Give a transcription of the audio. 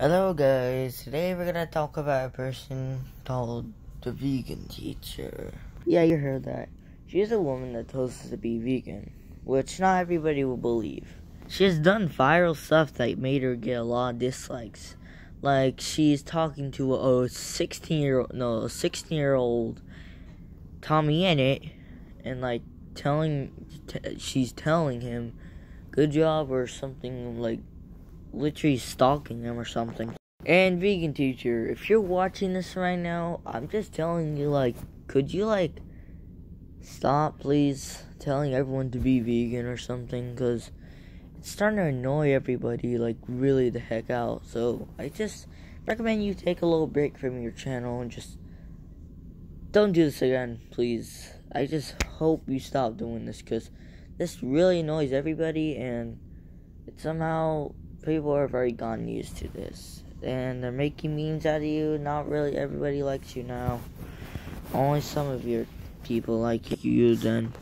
Hello guys, today we're gonna talk about a person called the vegan teacher. Yeah, you heard that. She's a woman that tells us to be vegan, which not everybody will believe. She has done viral stuff that made her get a lot of dislikes. Like she's talking to a 16 year old, no, 16 year old Tommy Innit, and like telling, she's telling him, good job or something like literally stalking him or something. And vegan teacher, if you're watching this right now, I'm just telling you like, could you like stop please telling everyone to be vegan or something cuz it's starting to annoy everybody like really the heck out. So, I just recommend you take a little break from your channel and just don't do this again, please. I just hope you stop doing this cuz this really annoys everybody and it somehow people are very gone used to this. And they're making memes out of you. Not really everybody likes you now. Only some of your people like you then.